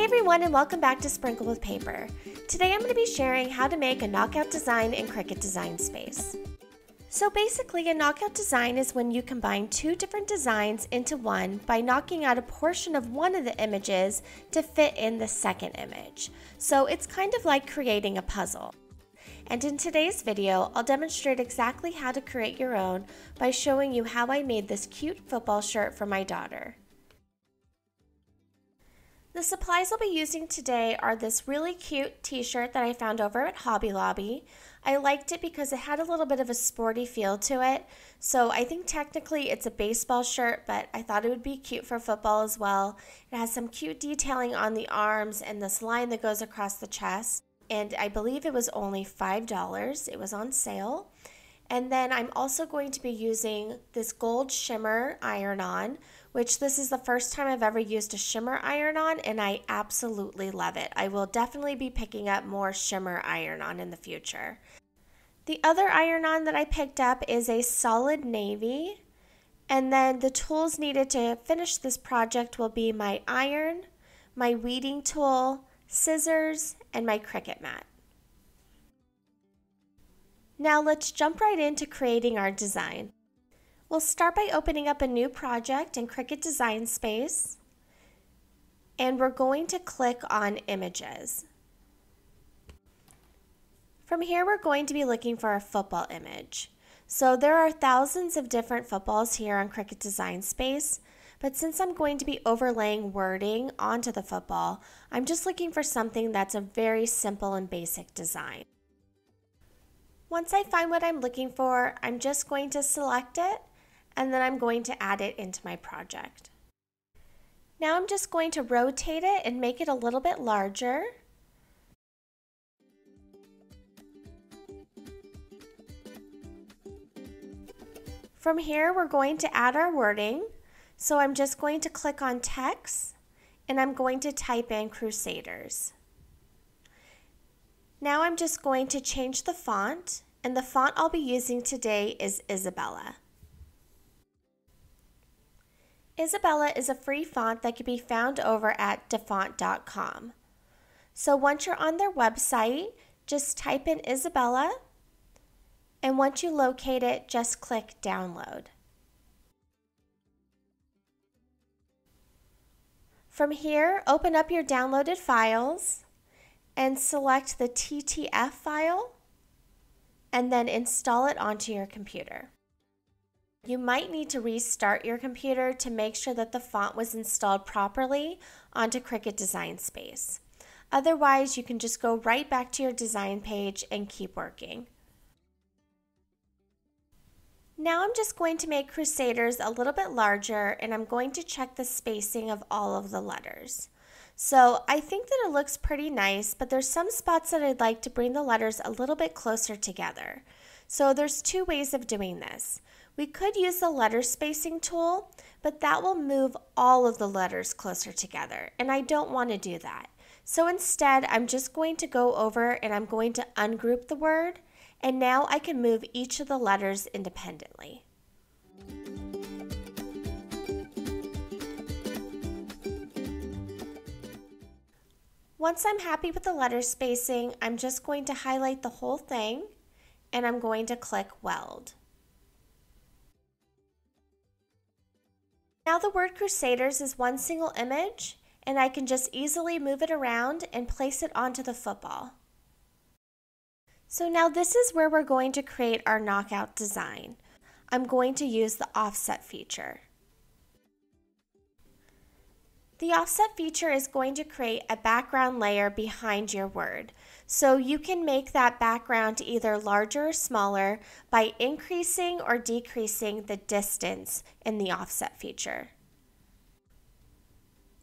Hi everyone and welcome back to Sprinkled with Paper. Today I'm going to be sharing how to make a knockout design in Cricut Design Space. So basically a knockout design is when you combine two different designs into one by knocking out a portion of one of the images to fit in the second image. So it's kind of like creating a puzzle. And in today's video, I'll demonstrate exactly how to create your own by showing you how I made this cute football shirt for my daughter. The supplies I'll be using today are this really cute t-shirt that I found over at Hobby Lobby. I liked it because it had a little bit of a sporty feel to it. So I think technically it's a baseball shirt, but I thought it would be cute for football as well. It has some cute detailing on the arms and this line that goes across the chest and I believe it was only $5. It was on sale. And then I'm also going to be using this gold shimmer iron-on, which this is the first time I've ever used a shimmer iron-on, and I absolutely love it. I will definitely be picking up more shimmer iron-on in the future. The other iron-on that I picked up is a solid navy, and then the tools needed to finish this project will be my iron, my weeding tool, scissors, and my Cricut mat. Now let's jump right into creating our design. We'll start by opening up a new project in Cricut Design Space, and we're going to click on Images. From here, we're going to be looking for a football image. So there are thousands of different footballs here on Cricut Design Space, but since I'm going to be overlaying wording onto the football, I'm just looking for something that's a very simple and basic design. Once I find what I'm looking for, I'm just going to select it and then I'm going to add it into my project. Now I'm just going to rotate it and make it a little bit larger. From here, we're going to add our wording. So I'm just going to click on text and I'm going to type in Crusaders. Now I'm just going to change the font and the font I'll be using today is Isabella. Isabella is a free font that can be found over at dafont.com. So once you're on their website, just type in Isabella and once you locate it, just click download. From here, open up your downloaded files and select the TTF file and then install it onto your computer. You might need to restart your computer to make sure that the font was installed properly onto Cricut Design Space. Otherwise, you can just go right back to your design page and keep working. Now I'm just going to make Crusaders a little bit larger and I'm going to check the spacing of all of the letters. So I think that it looks pretty nice, but there's some spots that I'd like to bring the letters a little bit closer together. So there's two ways of doing this. We could use the letter spacing tool, but that will move all of the letters closer together, and I don't want to do that. So instead, I'm just going to go over and I'm going to ungroup the word and now I can move each of the letters independently. Once I'm happy with the letter spacing, I'm just going to highlight the whole thing and I'm going to click Weld. Now the word Crusaders is one single image and I can just easily move it around and place it onto the football. So now this is where we're going to create our knockout design. I'm going to use the offset feature. The offset feature is going to create a background layer behind your word. So you can make that background either larger or smaller by increasing or decreasing the distance in the offset feature.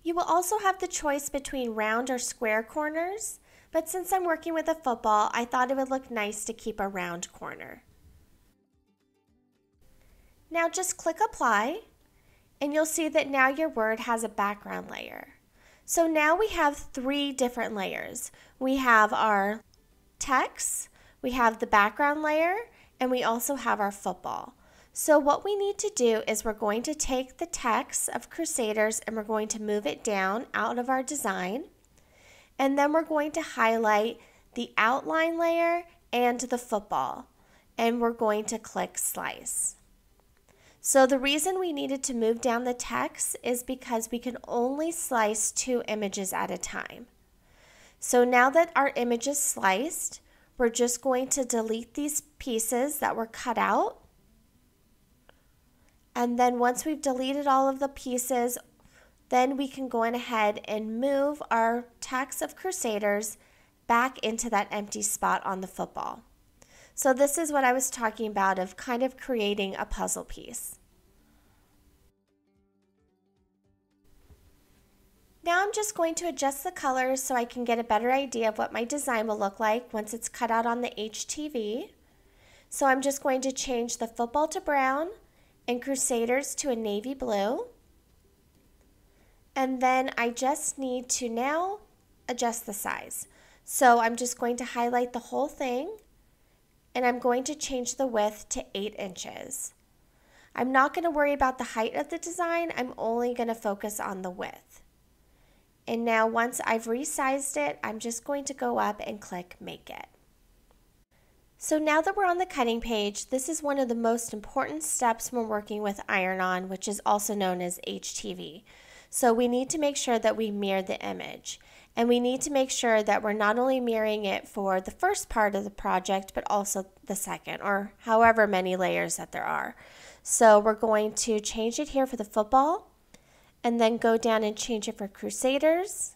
You will also have the choice between round or square corners but since I'm working with a football, I thought it would look nice to keep a round corner. Now just click apply and you'll see that now your word has a background layer. So now we have three different layers. We have our text, we have the background layer, and we also have our football. So what we need to do is we're going to take the text of Crusaders and we're going to move it down out of our design. And then we're going to highlight the outline layer and the football. And we're going to click slice. So the reason we needed to move down the text is because we can only slice two images at a time. So now that our image is sliced, we're just going to delete these pieces that were cut out. And then once we've deleted all of the pieces, then we can go in ahead and move our text of Crusaders back into that empty spot on the football. So this is what I was talking about of kind of creating a puzzle piece. Now I'm just going to adjust the colors so I can get a better idea of what my design will look like once it's cut out on the HTV. So I'm just going to change the football to brown and Crusaders to a navy blue. And then I just need to now adjust the size. So I'm just going to highlight the whole thing and I'm going to change the width to 8 inches. I'm not going to worry about the height of the design, I'm only going to focus on the width. And now once I've resized it, I'm just going to go up and click Make It. So now that we're on the cutting page, this is one of the most important steps when working with iron-on, which is also known as HTV. So we need to make sure that we mirror the image. And we need to make sure that we're not only mirroring it for the first part of the project, but also the second, or however many layers that there are. So we're going to change it here for the football, and then go down and change it for Crusaders.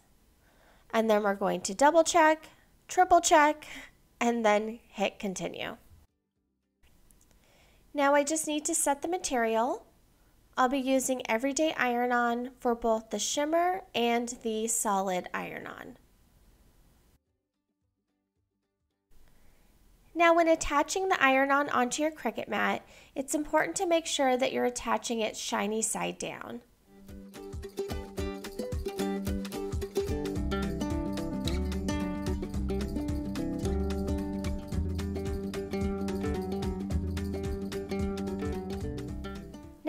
And then we're going to double check, triple check, and then hit continue. Now I just need to set the material. I'll be using Everyday Iron-On for both the shimmer and the solid iron-on. Now when attaching the iron-on onto your Cricut mat, it's important to make sure that you're attaching it shiny side down.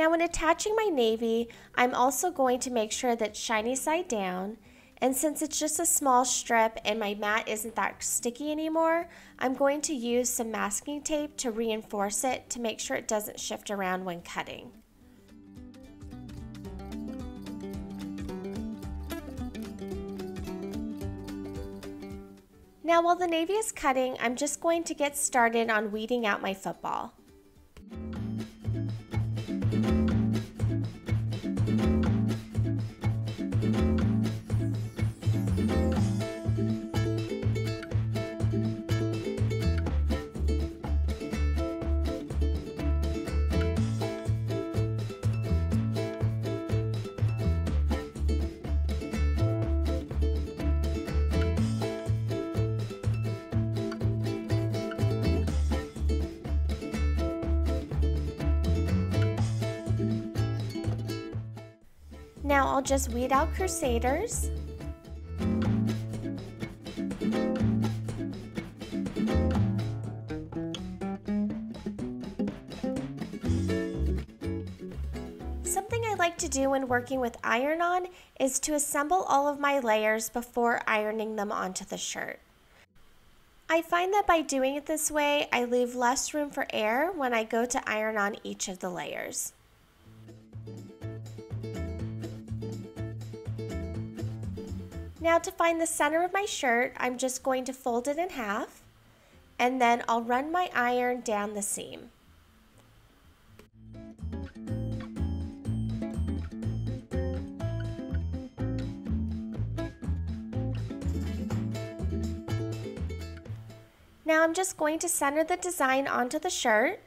Now when attaching my navy, I'm also going to make sure that shiny side down. And since it's just a small strip and my mat isn't that sticky anymore, I'm going to use some masking tape to reinforce it to make sure it doesn't shift around when cutting. Now while the navy is cutting, I'm just going to get started on weeding out my football. Now I'll just weed out Crusaders. Something I like to do when working with iron-on is to assemble all of my layers before ironing them onto the shirt. I find that by doing it this way, I leave less room for air when I go to iron on each of the layers. Now to find the center of my shirt, I'm just going to fold it in half and then I'll run my iron down the seam. Now I'm just going to center the design onto the shirt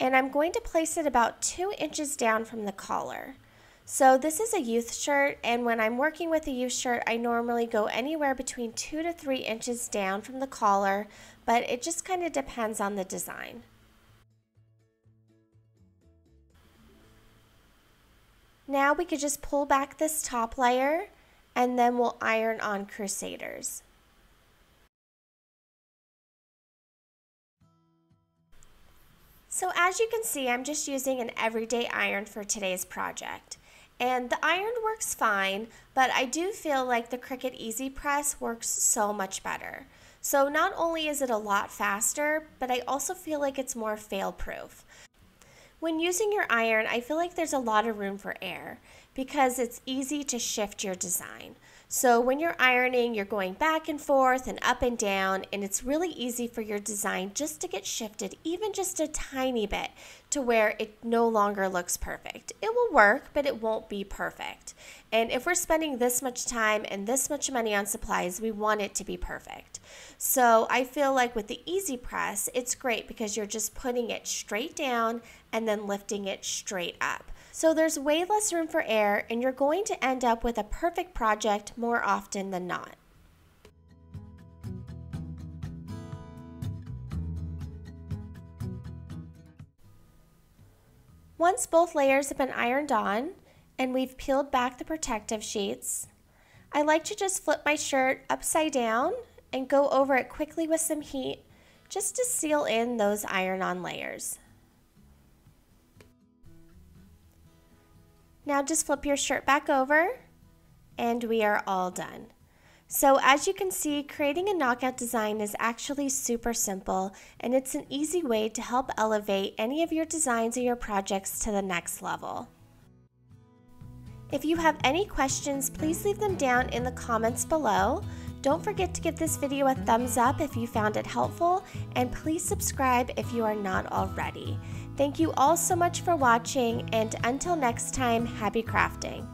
and I'm going to place it about two inches down from the collar. So this is a youth shirt and when I'm working with a youth shirt I normally go anywhere between two to three inches down from the collar but it just kind of depends on the design. Now we could just pull back this top layer and then we'll iron on Crusaders. So as you can see, I'm just using an everyday iron for today's project. And the iron works fine, but I do feel like the Cricut Easy Press works so much better. So not only is it a lot faster, but I also feel like it's more fail proof. When using your iron, I feel like there's a lot of room for error because it's easy to shift your design. So when you're ironing, you're going back and forth and up and down, and it's really easy for your design just to get shifted, even just a tiny bit, to where it no longer looks perfect. It will work, but it won't be perfect. And if we're spending this much time and this much money on supplies, we want it to be perfect. So I feel like with the Easy Press, it's great because you're just putting it straight down and then lifting it straight up. So there's way less room for error, and you're going to end up with a perfect project more often than not. Once both layers have been ironed on and we've peeled back the protective sheets, I like to just flip my shirt upside down and go over it quickly with some heat just to seal in those iron-on layers. Now just flip your shirt back over and we are all done. So as you can see, creating a knockout design is actually super simple and it's an easy way to help elevate any of your designs or your projects to the next level. If you have any questions, please leave them down in the comments below. Don't forget to give this video a thumbs up if you found it helpful, and please subscribe if you are not already. Thank you all so much for watching, and until next time, happy crafting.